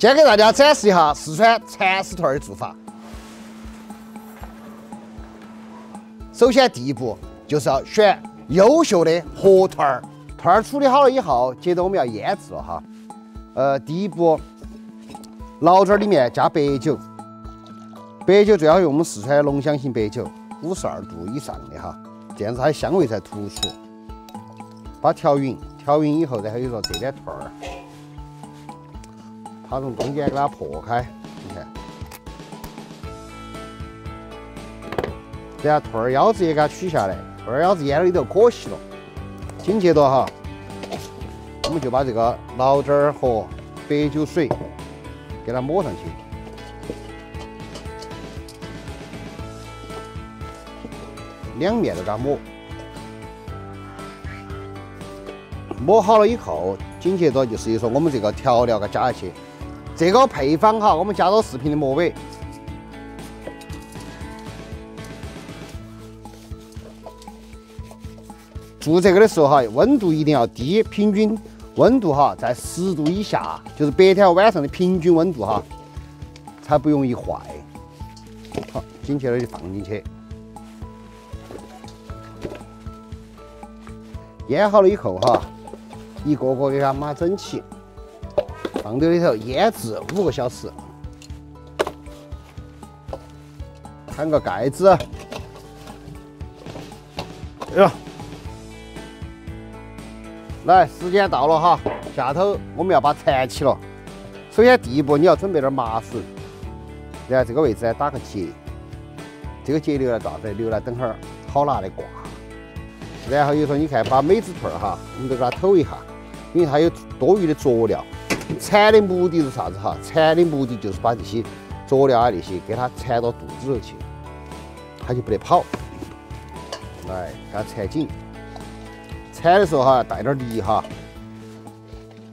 先给大家展示一下四川蚕丝团的做法。首先，第一步就是要选优秀的活团儿。团儿处理好了以后，接着我们要腌制了哈。呃，第一步，醪糟里面加白酒，白酒最好用我们四川的浓香型白酒，五十二度以上的哈，这样子它的香味才突出。把调匀，调匀以后，然后就说这点团儿。它从中间给它破开，你看，然后兔儿腰子也给它取下来，兔儿腰子腌里头可惜了。紧接着哈，我们就把这个醪糟和白酒水给它抹上去，两面都给它抹。抹好了以后，紧接着就是说我们这个调料给它加下去。这个配方哈，我们加到视频的末尾。做这个的时候哈，温度一定要低，平均温度哈在十度以下，就是白天和晚上的平均温度哈，才不容易坏。好，紧接着就放进去，腌好了以后哈，一个个给它码整齐。放到里头腌制五个小时，摊个盖子。哎呀，来，时间到了哈，下头我们要把缠起了。首先第一步，你要准备点麻绳，然后这个位置呢打个结，这个结留来咋子？留来等会儿好拿来挂。然后就说，你看，把每只兔儿哈，我们都给它抖一下，因为它有多余的佐料。缠的目的是啥子哈？缠的目的就是把这些佐料啊那些给它缠到肚子头去，它就不得跑。来，给它缠紧。缠的时候哈，带点力哈，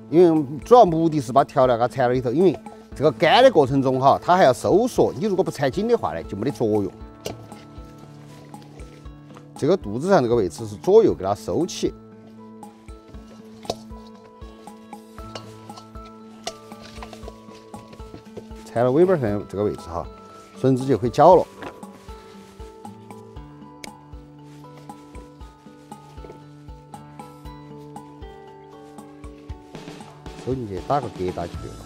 因为主要目的是把调料给它缠到里头。因为这个干的过程中哈，它还要收缩。你如果不缠紧的话呢，就没得作用。这个肚子上这个位置是左右给它收起。缠到尾巴上这个位置哈，绳子就可以绞了。收进去，打个疙瘩就对了。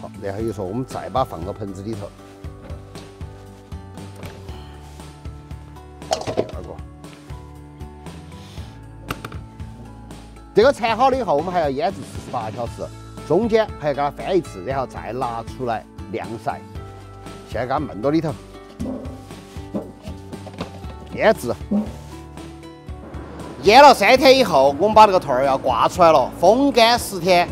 好，然后就说我们再把它放到盆子里头。这个缠好了以后，我们还要腌制四十八小时。中间还要给它翻一次，然后再拿出来晾晒。现在给它焖到里头，腌制。腌了三天以后，我们把这个兔儿要挂出来了，风干十天。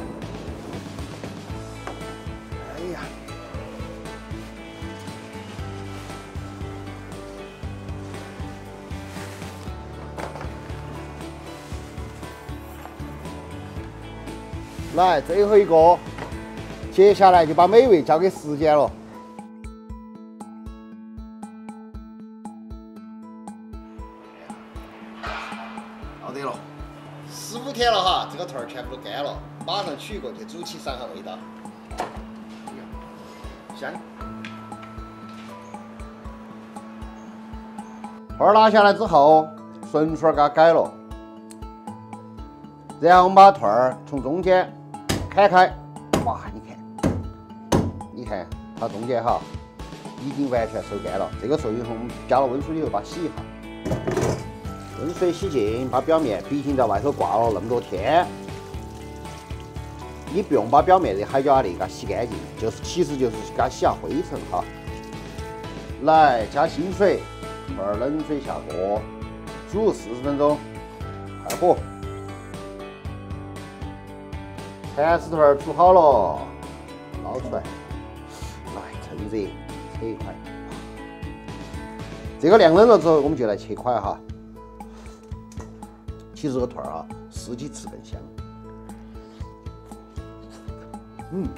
来，最后一个，接下来就把美味交给时间了。好得了，十五天了哈，这个兔儿全部都干了，马上取一个去煮起尝下味道。香。兔儿拿下来之后，绳圈给它改了，然后我们把兔儿从中间。开开，哇！你看，你看它中间哈，已经完全收干了。这个时候以后我们加了温水以后，把它洗一下，温水洗净，把表面，毕竟在外头挂了那么多天，你不用把表面的海椒啊那个洗干净，就是其实就是给它洗下灰尘哈。来，加清水，儿冷水下锅，煮四十分钟，开火。蚕丝团煮好了，捞出来，来趁热切一块。这个晾冷了之后，我们就来切块哈。其实这个团儿啊，自己吃更香。嗯，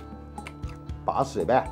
巴适的板。